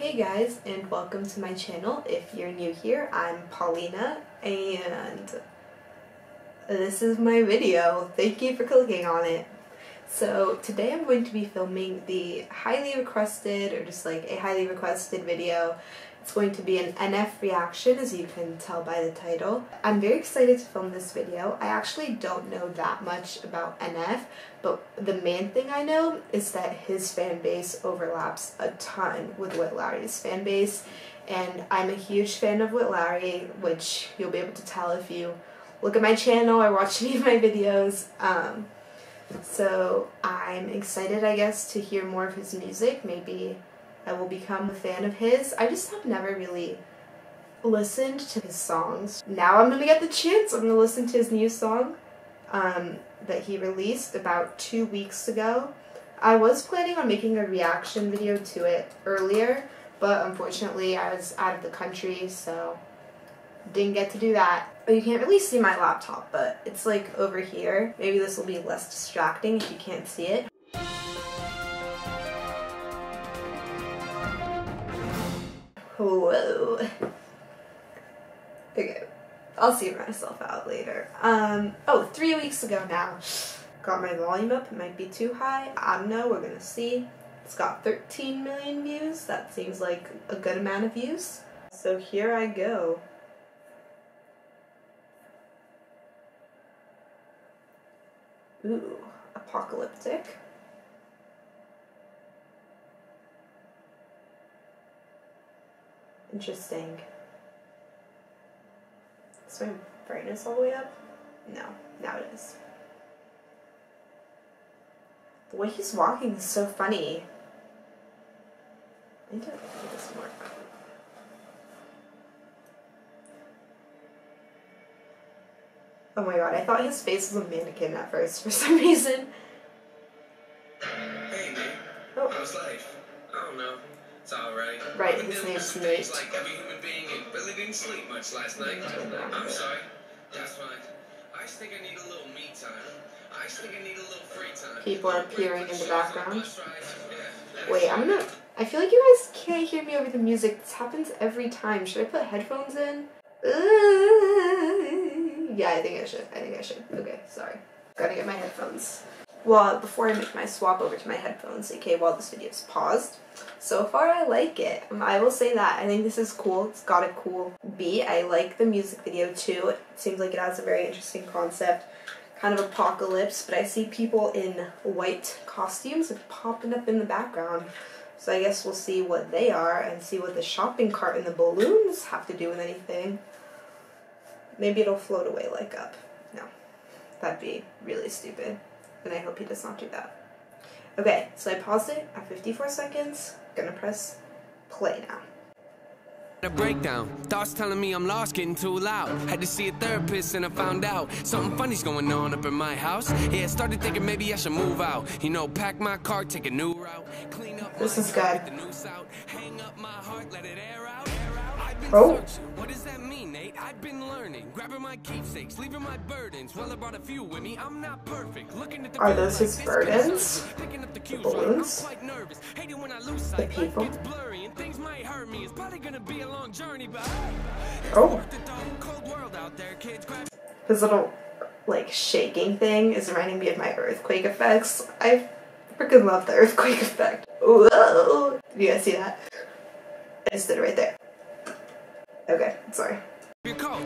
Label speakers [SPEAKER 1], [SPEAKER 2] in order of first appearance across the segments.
[SPEAKER 1] Hey guys, and welcome to my channel. If you're new here, I'm Paulina, and this is my video. Thank you for clicking on it. So today I'm going to be filming the highly requested, or just like a highly requested video it's going to be an NF reaction, as you can tell by the title. I'm very excited to film this video. I actually don't know that much about NF, but the main thing I know is that his fan base overlaps a ton with Witt Lowry's fan base, and I'm a huge fan of Witt Lowry, which you'll be able to tell if you look at my channel or watch any of my videos. Um, so I'm excited, I guess, to hear more of his music, maybe I will become a fan of his. I just have never really listened to his songs. Now I'm gonna get the chance. I'm gonna listen to his new song um, that he released about two weeks ago. I was planning on making a reaction video to it earlier, but unfortunately I was out of the country, so didn't get to do that. You can't really see my laptop, but it's like over here. Maybe this will be less distracting if you can't see it. Whoa. Okay, I'll see myself out later. Um, oh, three weeks ago now. Got my volume up, it might be too high. I don't know, we're gonna see. It's got 13 million views. That seems like a good amount of views. So here I go. Ooh, apocalyptic. Interesting. Is my brightness all the way up? No, now it is. The way he's walking is so funny. I need to do this more. Oh my god, I thought his face was a mannequin at first for some reason.
[SPEAKER 2] Hey, man. Oh. How's life? I don't know. It's alright.
[SPEAKER 1] Right, his name's Nate.
[SPEAKER 2] Like every human being and really didn't sleep much last night. I'm sorry. That's fine. I just think I need a little me time. I just think I need a little free time.
[SPEAKER 1] People are appearing in the background. Wait, I'm gonna. I feel like you guys can't hear me over the music. This happens every time. Should I put headphones in? Uh, yeah, I think I should. I think I should. Okay, sorry. Gotta get my headphones well, before I make my swap over to my headphones, okay, while this video is paused, so far I like it. I will say that. I think this is cool. It's got a cool beat. I like the music video too. It seems like it has a very interesting concept. Kind of apocalypse, but I see people in white costumes popping up in the background. So I guess we'll see what they are and see what the shopping cart and the balloons have to do with anything. Maybe it'll float away like up. No, that'd be really stupid and I hope he does not do that. Okay, so I paused it at 54 seconds. Gonna press play now.
[SPEAKER 3] A breakdown. Thoughts telling me I'm lost, getting too loud. Had to see a therapist and I found out something funny's going on up in my house. Yeah, started thinking maybe I should move out. You know, pack my car, take a new route, clean up
[SPEAKER 1] this is good. Oh.
[SPEAKER 3] What does that mean, Nate? I've been learning, grabbing my keepsakes, leaving my burdens. Well, I brought a few with me. I'm not perfect. Looking at the
[SPEAKER 1] Are those his burdens? The balloons? The people? Oh. His little, like, shaking thing is reminding me of my earthquake effects. I freaking love the earthquake effect. Whoa! Did you guys see that? I just did it right there. Okay, sorry.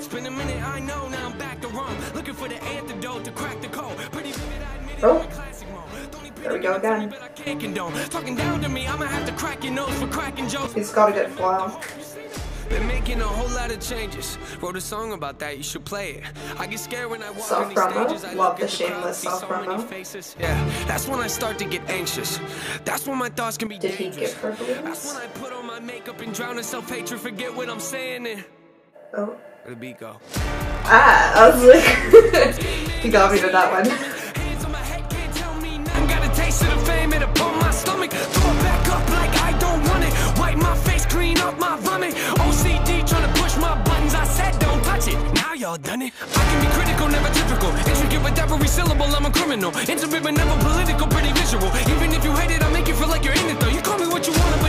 [SPEAKER 1] Spend a minute, I know now I'm back to Rome. Looking for the antidote to crack the code. Pretty vivid, I admit it, oh. There we go again. Talking down to me, I'ma have to crack your nose for cracking jokes. He's got a good flow. Been making a whole lot of changes. Wrote a song about that, you should play it. I get scared when I walk on these stages. I love the shameless self promo. Faces. Yeah, that's when I start to get anxious. That's when my thoughts can be Did dangerous. he balloons? That's when I put on my makeup and drown in self-hatred, forget what I'm saying and Oh. The beat go? Ah, I was like he got me with that one. y'all done it. I can be critical, never typical. Intricate with every syllable, I'm a criminal. Intimate but never political, pretty visual. Even if you hate it, I make you feel like you're in it though. You call me what you want,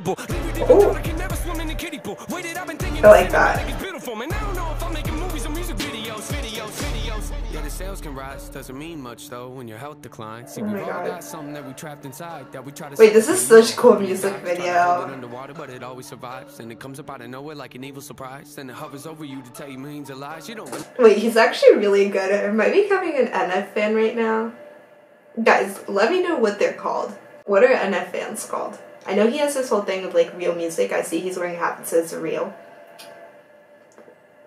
[SPEAKER 1] but never call me forgettable.
[SPEAKER 3] unhittable. Leave you deep
[SPEAKER 1] Ooh.
[SPEAKER 3] I can never swim in the kiddie pool. Waited, I've been thinking
[SPEAKER 1] I like
[SPEAKER 3] this
[SPEAKER 1] that.
[SPEAKER 3] cinematic beautiful, man. I don't know if I'm making movies or music videos, videos, videos. Yeah, the sales can rise, doesn't mean much though when your health declines. See,
[SPEAKER 1] Oh
[SPEAKER 3] we've
[SPEAKER 1] my
[SPEAKER 3] all
[SPEAKER 1] God.
[SPEAKER 3] got something that we trapped inside that we try to.
[SPEAKER 1] Wait, this is such a cool music
[SPEAKER 3] Try to hold
[SPEAKER 1] video.
[SPEAKER 3] underwater, but it always survives, and it comes up out of nowhere like an evil surprise. Then it hovers over you to tell you millions of lies. You don't.
[SPEAKER 1] Wait, he's actually really good. I'm I becoming an NF fan right now? Guys, let me know what they're called. What are NF fans called? I know he has this whole thing of like real music. I see he's wearing a hat that says real.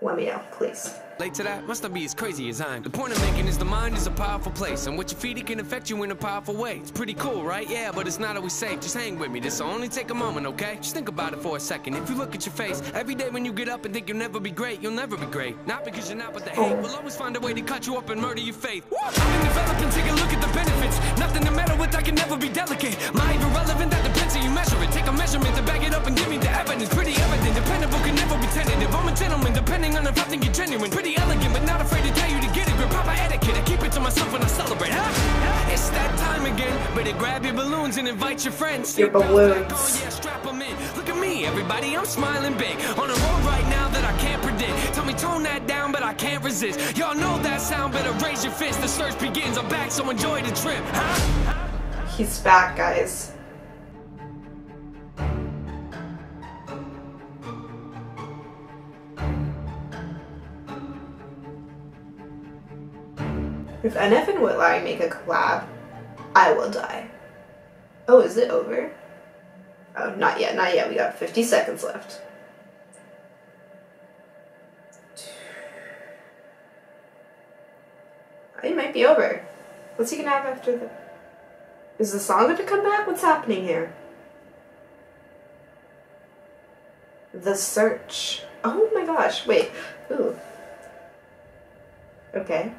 [SPEAKER 1] Let me know, please.
[SPEAKER 3] Late to that, must not be as crazy as I'm. The point I'm making is the mind is a powerful place, and what you feed it can affect you in a powerful way. It's pretty cool, right? Yeah, but it's not always safe. Just hang with me. This will only take a moment, okay? Just think about it for a second. If you look at your face every day when you get up and think you'll never be great, you'll never be great. Not because you're not, but the hate will always find a way to cut you up and murder your faith. I've been developing, take a look at the benefits. Nothing to meddle with, I can never be delicate. My irrelevant, that depends how you measure it. Take a measurement to back it up and give me the evidence. Pretty evident, dependable can never be tentative. I'm a gentleman, depending on if I think you're genuine. Pretty elegant, but not afraid to tell you to get it. Grip proper etiquette, I keep it to myself when I celebrate. Huh? It's that time again. Better grab your balloons and invite your friends.
[SPEAKER 1] Your balloons.
[SPEAKER 3] Oh yeah, strap 'em in. Look at me, everybody, I'm smiling big. On a road right now that I can't predict. Tell me tone that down, but I can't resist. Y'all know that sound, better raise your fist. The search begins. I'm back, so enjoy the trip. Huh?
[SPEAKER 1] He's back, guys. If NF and Witt Lowry make a collab, I will die. Oh, is it over? Oh, not yet, not yet. We got 50 seconds left. It might be over. What's he gonna have after the. Is the song to come back? What's happening here? The Search. Oh my gosh, wait. Ooh. Okay.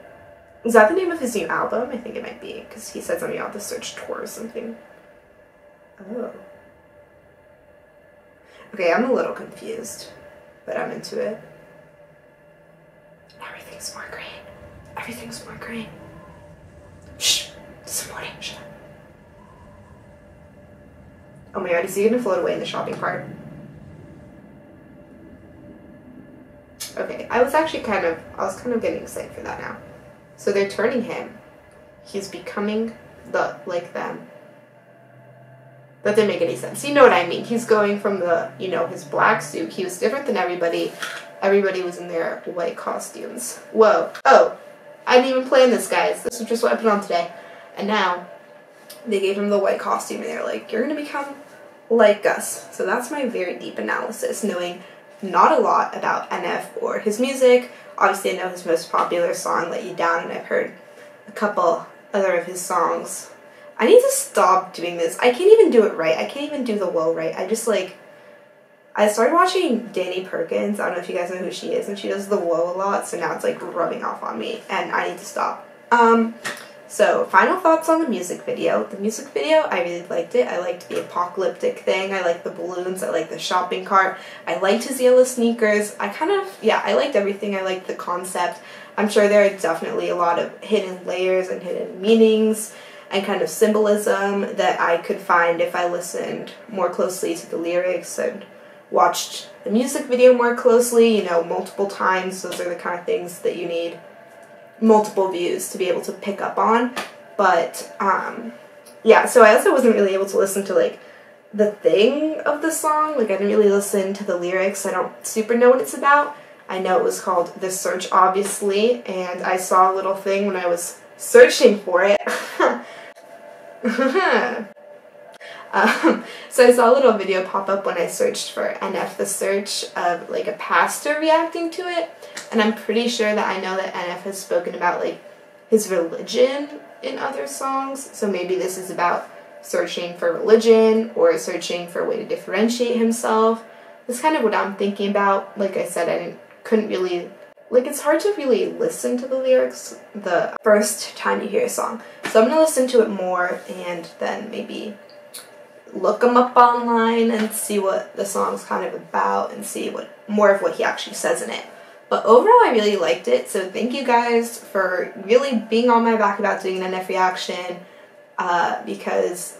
[SPEAKER 1] Is that the name of his new album? I think it might be, because he said something about the Search Tour or something. Oh. Okay, I'm a little confused, but I'm into it. Everything's more green. Everything's more green. Shh! Disappointing. Shut up. Oh my god, is he gonna float away in the shopping cart? Okay, I was actually kind of, I was kind of getting excited for that now. So they're turning him. He's becoming the like them. That didn't make any sense. You know what I mean? He's going from the, you know, his black suit. He was different than everybody. Everybody was in their white costumes. Whoa. Oh, I didn't even plan this, guys. This is just what I put on today. And now they gave him the white costume and they're like, you're gonna become like us. So that's my very deep analysis, knowing not a lot about NF or his music. Obviously, I know his most popular song, Let You Down, and I've heard a couple other of his songs. I need to stop doing this. I can't even do it right. I can't even do the whoa right. I just like. I started watching Danny Perkins. I don't know if you guys know who she is, and she does the whoa a lot, so now it's like rubbing off on me, and I need to stop. Um, so, final thoughts on the music video. The music video, I really liked it. I liked the apocalyptic thing. I liked the balloons. I liked the shopping cart. I liked his yellow sneakers. I kind of, yeah, I liked everything. I liked the concept. I'm sure there are definitely a lot of hidden layers and hidden meanings and kind of symbolism that I could find if I listened more closely to the lyrics and watched the music video more closely, you know, multiple times. Those are the kind of things that you need multiple views to be able to pick up on. But um, yeah, so I also wasn't really able to listen to like the thing of the song. Like I didn't really listen to the lyrics. I don't super know what it's about. I know it was called The Search, obviously, and I saw a little thing when I was searching for it. um, so I saw a little video pop up when I searched for NF The Search of like a pastor reacting to it, and I'm pretty sure that I know that NF has spoken about like his religion in other songs. So maybe this is about searching for religion or searching for a way to differentiate himself. That's kind of what I'm thinking about. Like I said, I didn't, couldn't really like it's hard to really listen to the lyrics the first time you hear a song. So I'm gonna listen to it more and then maybe look them up online and see what the song's kind of about and see what more of what he actually says in it. But overall, I really liked it. So thank you guys for really being on my back about doing an NF reaction uh, because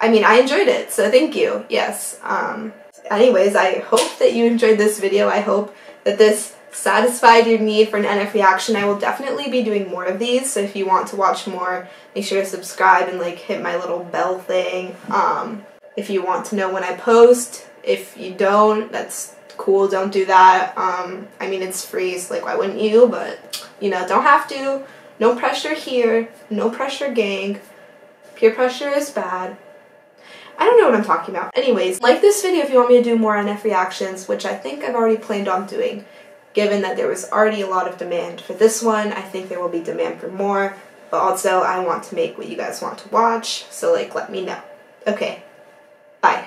[SPEAKER 1] I mean, I enjoyed it, so thank you. Yes. Um, anyways, I hope that you enjoyed this video. I hope that this satisfied your need for an NF reaction. I will definitely be doing more of these, so if you want to watch more, make sure to subscribe and like hit my little bell thing. Um, if you want to know when I post, if you don't, that's cool, don't do that. Um, I mean, it's free, so like, why wouldn't you? But, you know, don't have to. No pressure here. No pressure, gang. Peer pressure is bad. I don't know what I'm talking about. Anyways, like this video if you want me to do more NF reactions, which I think I've already planned on doing. Given that there was already a lot of demand for this one, I think there will be demand for more. But also, I want to make what you guys want to watch, so like, let me know. Okay, bye.